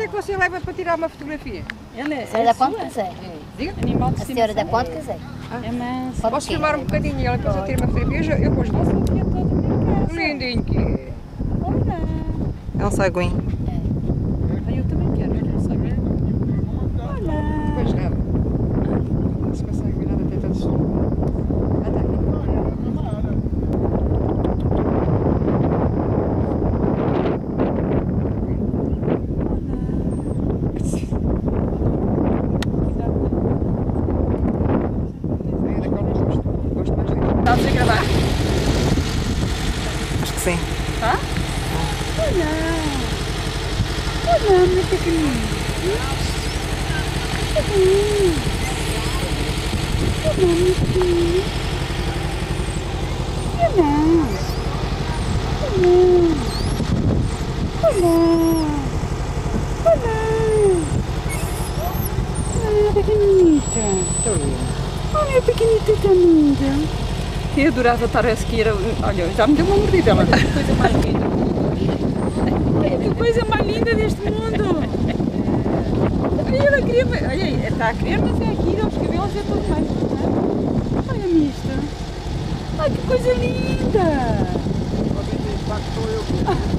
Quanto é que você leva para tirar uma fotografia? Ela é, A senhora dá quanto quiser. Diga. animal de A senhora dá estimação. quanto quiser. É mansa. Pode Posso quê? filmar um bocadinho e ela depois eu tiro uma fotografia? Eu depois Passa o dia todo em casa. Lindinho que é. Olha. É um saguinho. Sim. Tá? Olha. Olha, meu pequenininho. Olha. Meu pequenininho. Olha. Olha. Olha. Olha. Pequenita. Olha, pequenita tão linda. Eu adorava estar a seguir. Olha, já me deu uma mordida. Ela que coisa mais linda. Olha, que coisa mais linda deste mundo. Olha, ela queria. Olha, está a querer, mas é aqui, os cabelos é tudo mais. é? Olha nisto. Ai, que coisa linda.